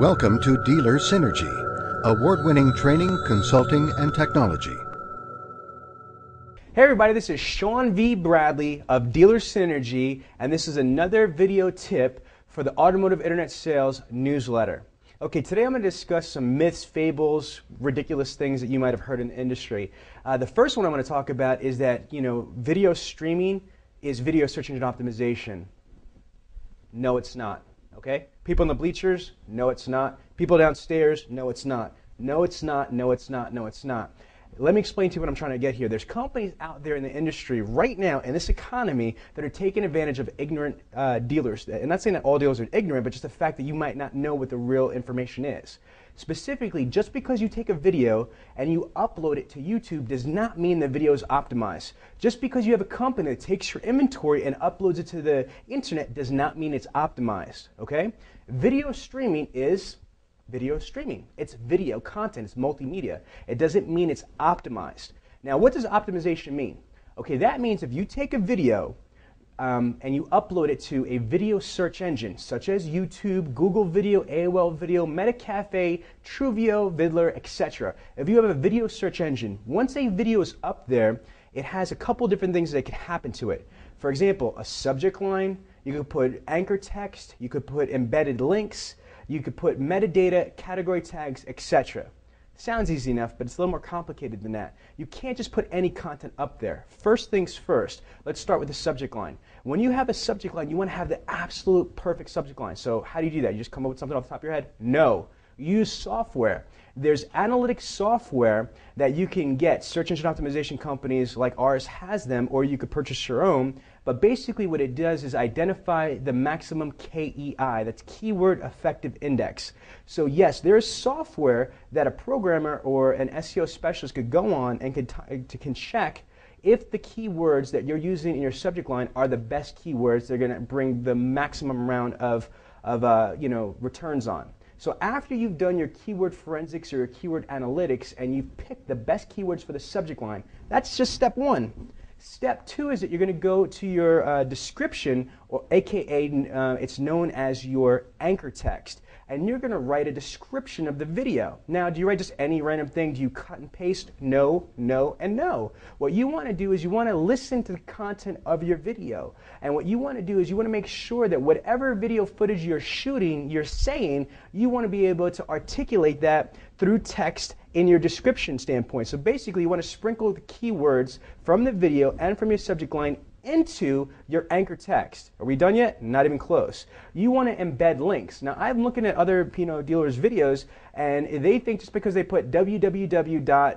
Welcome to Dealer Synergy, award winning training, consulting, and technology. Hey everybody, this is Sean V. Bradley of Dealer Synergy, and this is another video tip for the Automotive Internet Sales newsletter. Okay, today I'm going to discuss some myths, fables, ridiculous things that you might have heard in the industry. Uh, the first one I'm going to talk about is that, you know, video streaming is video search engine optimization. No, it's not. Okay? People in the bleachers, no, it's not. People downstairs, no, it's not. No, it's not. No, it's not. No, it's not. Let me explain to you what I'm trying to get here. There's companies out there in the industry right now in this economy that are taking advantage of ignorant uh, dealers. And not saying that all dealers are ignorant, but just the fact that you might not know what the real information is. Specifically, just because you take a video and you upload it to YouTube does not mean the video is optimized. Just because you have a company that takes your inventory and uploads it to the internet does not mean it's optimized. Okay? Video streaming is video streaming. It's video content, it's multimedia. It doesn't mean it's optimized. Now, what does optimization mean? Okay, that means if you take a video um, and you upload it to a video search engine such as YouTube, Google Video, AOL Video, Metacafe, Truveo, Viddler, etc. If you have a video search engine, once a video is up there, it has a couple different things that can happen to it. For example, a subject line, you could put anchor text, you could put embedded links, you could put metadata, category tags, etc. Sounds easy enough, but it's a little more complicated than that. You can't just put any content up there. First things first, let's start with the subject line. When you have a subject line, you want to have the absolute perfect subject line. So how do you do that? You just come up with something off the top of your head? No. Use software. There's analytic software that you can get. Search engine optimization companies like ours has them, or you could purchase your own. But basically, what it does is identify the maximum KEI, that's keyword effective index. So, yes, there is software that a programmer or an SEO specialist could go on and t- can check if the keywords that you're using in your subject line are the best keywords, they're going to bring the maximum amount of, of uh, you know, returns on. So after you've done your keyword forensics or your keyword analytics and you've picked the best keywords for the subject line, that's just step one. Step two is that you're going to go to your uh, description, or AKA, uh, it's known as your anchor text and you're going to write a description of the video. Now, do you write just any random thing? Do you cut and paste? No, no, and no. What you want to do is you want to listen to the content of your video. And what you want to do is you want to make sure that whatever video footage you're shooting, you're saying, you want to be able to articulate that through text in your description standpoint. So basically, you want to sprinkle the keywords from the video and from your subject line into your anchor text. Are we done yet? Not even close. You want to embed links. Now, I'm looking at other Pinot dealers' videos, and they think just because they put www.blah,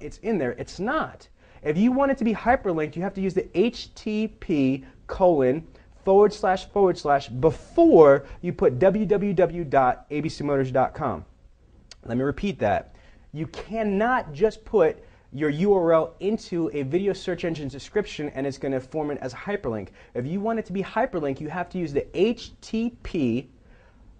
it's in there. It's not. If you want it to be hyperlinked, you have to use the HTTP colon forward slash forward slash before you put www.abcmotors.com. Let me repeat that. You cannot just put your URL into a video search engine description and it's going to form it as a hyperlink. If you want it to be hyperlink, you have to use the HTTP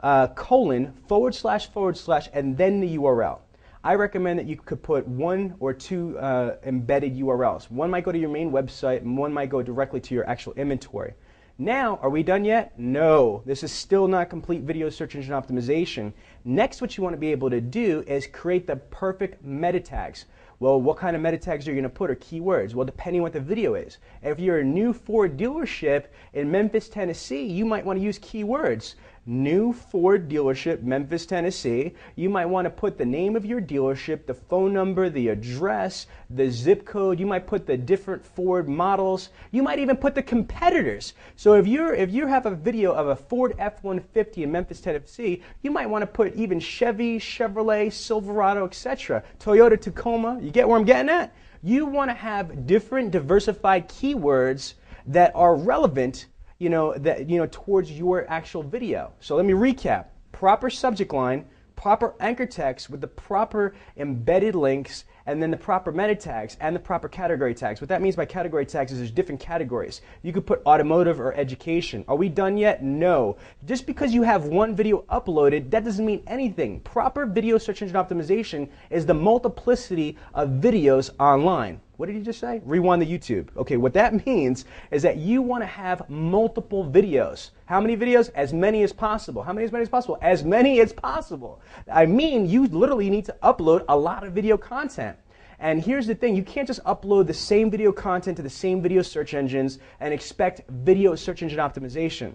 uh, colon forward slash forward slash and then the URL. I recommend that you could put one or two uh, embedded URLs. One might go to your main website and one might go directly to your actual inventory. Now, are we done yet? No. This is still not complete video search engine optimization. Next, what you want to be able to do is create the perfect meta tags. Well, what kind of meta tags are you going to put or keywords? Well, depending what the video is. If you're a new Ford dealership in Memphis, Tennessee, you might want to use keywords new Ford dealership, Memphis, Tennessee. You might want to put the name of your dealership, the phone number, the address, the zip code. You might put the different Ford models. You might even put the competitors. So if you're if you have a video of a Ford F-150 in Memphis, Tennessee, you might want to put even Chevy, Chevrolet, Silverado, etc. Toyota Tacoma. You get where I'm getting at? You want to have different diversified keywords that are relevant you know, that, you know, towards your actual video. So let me recap. Proper subject line, proper anchor text with the proper embedded links, and then the proper meta tags and the proper category tags. What that means by category tags is there's different categories. You could put automotive or education. Are we done yet? No. Just because you have one video uploaded, that doesn't mean anything. Proper video search engine optimization is the multiplicity of videos online. What did he just say? Rewind the YouTube. Okay, what that means is that you want to have multiple videos. How many videos? As many as possible. How many as many as possible? As many as possible. I mean, you literally need to upload a lot of video content. And here's the thing you can't just upload the same video content to the same video search engines and expect video search engine optimization.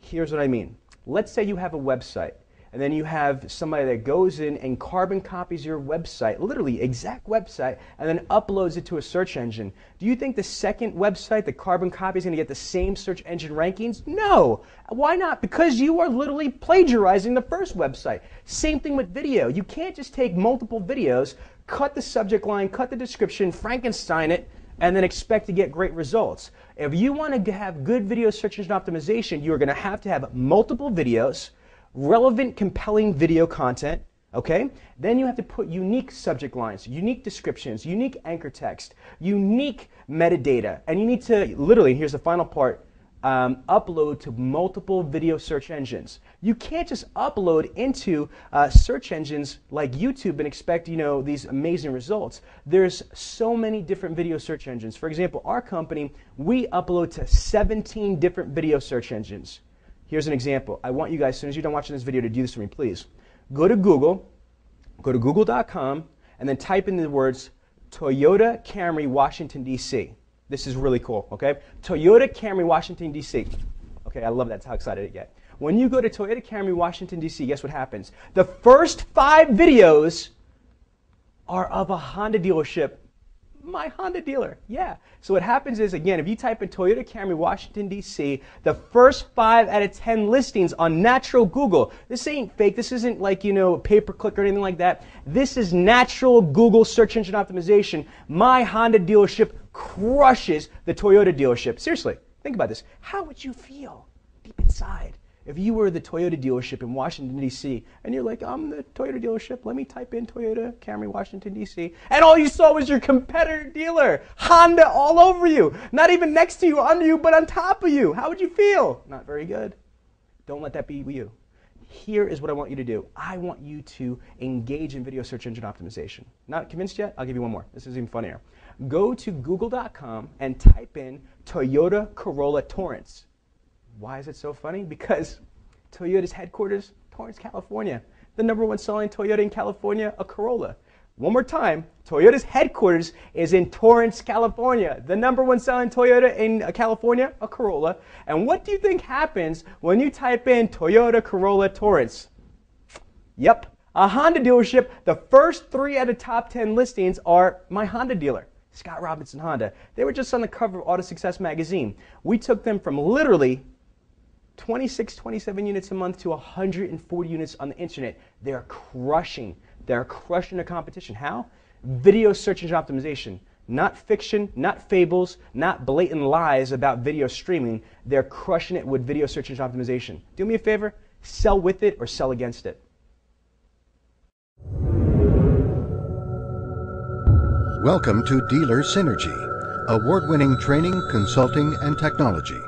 Here's what I mean. Let's say you have a website and then you have somebody that goes in and carbon copies your website, literally exact website, and then uploads it to a search engine. Do you think the second website, the carbon copy, is going to get the same search engine rankings? No. Why not? Because you are literally plagiarizing the first website. Same thing with video. You can't just take multiple videos, cut the subject line, cut the description, Frankenstein it, and then expect to get great results. If you want to have good video search engine optimization, you're going to have to have multiple videos relevant, compelling video content, okay? Then you have to put unique subject lines, unique descriptions, unique anchor text, unique metadata, and you need to literally, here's the final part, um, upload to multiple video search engines. You can't just upload into uh, search engines like YouTube and expect, you know, these amazing results. There's so many different video search engines. For example, our company, we upload to 17 different video search engines. Here's an example. I want you guys, as soon as you're done watching this video, to do this for me, please. Go to Google, go to google.com, and then type in the words Toyota Camry, Washington, D.C. This is really cool, okay? Toyota Camry, Washington, D.C. Okay, I love that. That's how excited I get. When you go to Toyota Camry, Washington, D.C., guess what happens? The first five videos are of a Honda dealership my Honda dealer. Yeah. So what happens is, again, if you type in Toyota Camry, Washington, D.C., the first five out of 10 listings on natural Google, this ain't fake. This isn't like, you know, pay per click or anything like that. This is natural Google search engine optimization. My Honda dealership crushes the Toyota dealership. Seriously, think about this. How would you feel deep inside if you were the Toyota dealership in Washington, D.C., and you're like, I'm the Toyota dealership, let me type in Toyota Camry, Washington, D.C., and all you saw was your competitor dealer, Honda, all over you. Not even next to you, under you, but on top of you. How would you feel? Not very good. Don't let that be you. Here is what I want you to do. I want you to engage in video search engine optimization. Not convinced yet? I'll give you one more. This is even funnier. Go to google.com and type in Toyota Corolla Torrance. Why is it so funny? Because Toyota's headquarters, Torrance, California. The number one selling Toyota in California, a Corolla. One more time, Toyota's headquarters is in Torrance, California. The number one selling Toyota in uh, California, a Corolla. And what do you think happens when you type in Toyota Corolla Torrance? Yep, a Honda dealership. The first three out of top 10 listings are my Honda dealer. Scott Robinson Honda. They were just on the cover of AutoSuccess magazine. We took them from literally 26, 27 units a month to 140 units on the internet. They're crushing. They're crushing the competition. How? Video search engine optimization. Not fiction, not fables, not blatant lies about video streaming. They're crushing it with video search engine optimization. Do me a favor, sell with it or sell against it. Welcome to Dealer Synergy, award winning training, consulting, and technology.